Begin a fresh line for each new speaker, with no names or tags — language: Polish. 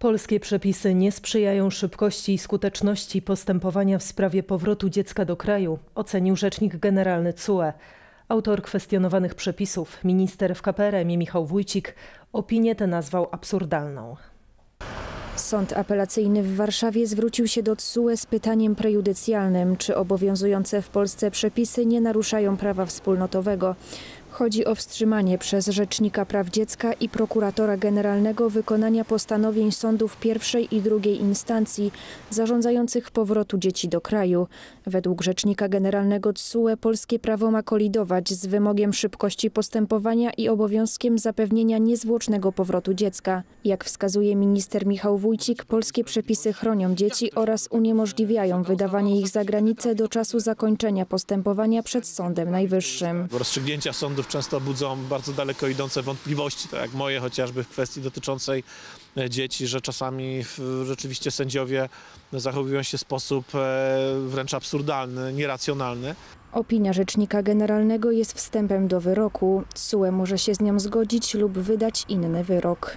Polskie przepisy nie sprzyjają szybkości i skuteczności postępowania w sprawie powrotu dziecka do kraju, ocenił rzecznik generalny CUE. Autor kwestionowanych przepisów, minister w KPRM Michał Wójcik, opinię tę nazwał absurdalną.
Sąd apelacyjny w Warszawie zwrócił się do TSUE z pytaniem prejudycjalnym, czy obowiązujące w Polsce przepisy nie naruszają prawa wspólnotowego. Chodzi o wstrzymanie przez Rzecznika Praw Dziecka i Prokuratora Generalnego wykonania postanowień sądów pierwszej i drugiej instancji zarządzających powrotu dzieci do kraju. Według Rzecznika Generalnego TSUE polskie prawo ma kolidować z wymogiem szybkości postępowania i obowiązkiem zapewnienia niezwłocznego powrotu dziecka. Jak wskazuje minister Michał Wójcik, polskie przepisy chronią dzieci oraz uniemożliwiają wydawanie ich za granicę do czasu zakończenia postępowania przed Sądem Najwyższym.
Rozstrzygnięcia sądów często budzą bardzo daleko idące wątpliwości, tak jak moje chociażby w kwestii dotyczącej e, dzieci, że czasami rzeczywiście sędziowie zachowują się w sposób e, wręcz absurdalny, nieracjonalny.
Opinia Rzecznika Generalnego jest wstępem do wyroku. TSUE może się z nią zgodzić lub wydać inny wyrok.